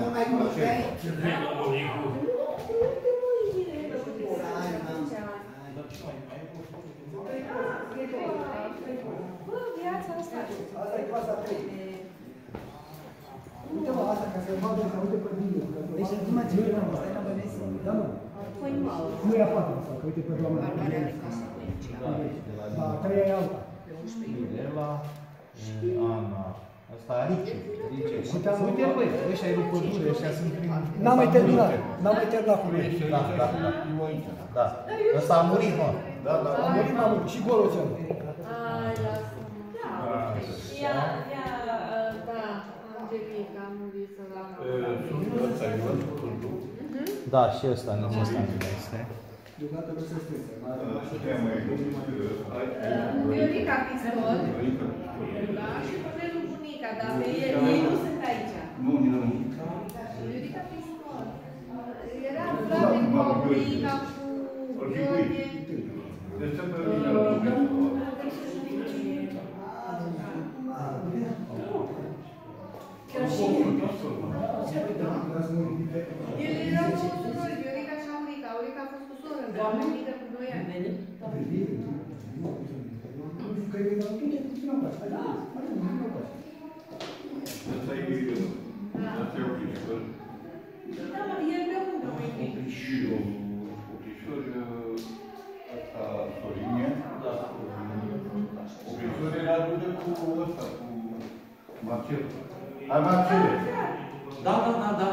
Não, mas não tem. Nu era foarte mult, că uite pe doamna. Valoarea neconsecuențială. Da, trei alta. Pe 11 iulie. Mirela, Ana, asta Riciu. Uite, Uite, băi, ăștia e lui pădure, ăștia sunt prin... N-am mai terminat, n-am mai terminat cu lui. Da, da, da. Da. Ăsta a murit, mă. Da, da. Am murit, am murit. Și golul cel. Ai, lasă-mă. Ia, ia, da, Angelica, am murit să la Da, și ăsta, nici ăsta nu este. Deocamdată nu se strânsă. Viorica Pistol. Da, și copilul bunica, dar pe ei, ei nu sunt aici. Nu, nu. Viorica Pistol. Era Vlad cu bunica, cu Gheorghe. Deci ce pe mine Chiar și el era cu surori, Viorica și Aurica. Aurica a fost cu soră, dar Aurica cu 2 ani. Că e la tine, nu am place. Da, nu cu ăsta, cu Marcel. Ai Marcel? Da, da, da, da.